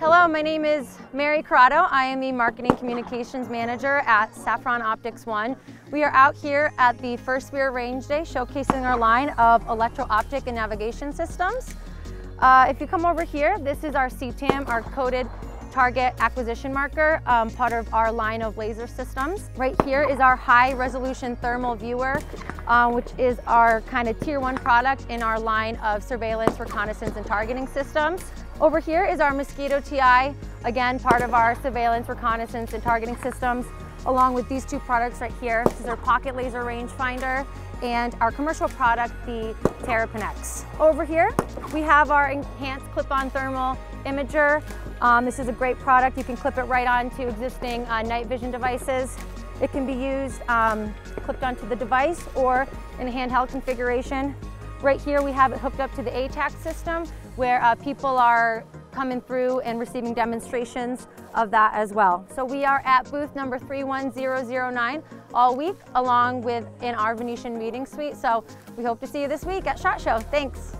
Hello, my name is Mary Corrado. I am the Marketing Communications Manager at Safran Optics One. We are out here at the First Spear Range Day showcasing our line of electro-optic and navigation systems. Uh, if you come over here, this is our CTAM, our coded target acquisition marker, um, part of our line of laser systems. Right here is our high resolution thermal viewer, um, which is our kind of tier one product in our line of surveillance, reconnaissance, and targeting systems. Over here is our Mosquito TI, again, part of our surveillance, reconnaissance, and targeting systems, along with these two products right here. This is our pocket laser rangefinder and our commercial product, the Terrapin X. Over here, we have our enhanced clip-on thermal imager. Um, this is a great product. You can clip it right onto existing uh, night vision devices. It can be used um, clipped onto the device or in a handheld configuration. Right here we have it hooked up to the ATAC system where uh, people are coming through and receiving demonstrations of that as well. So we are at booth number 31009 all week along with in our Venetian meeting suite. So we hope to see you this week at SHOT Show. Thanks.